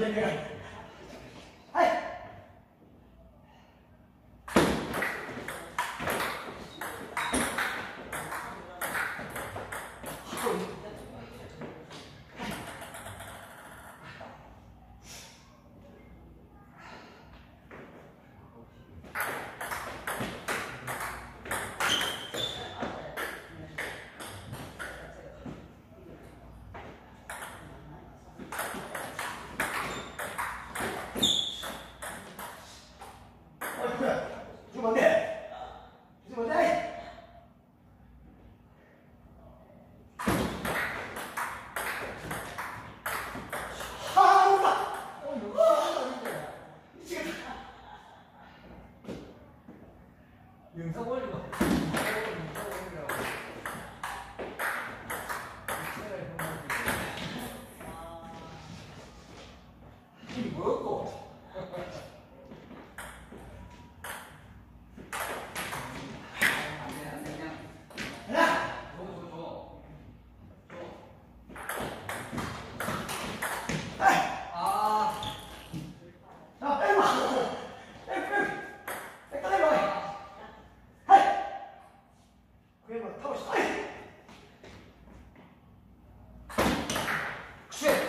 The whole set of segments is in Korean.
Yeah. 영상 올리고 이뭐 왼발 뭐, 타고 싶다. 아, 네.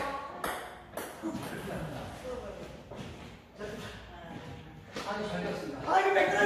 아니, 잘 됐습니다. 아, 이거 맥주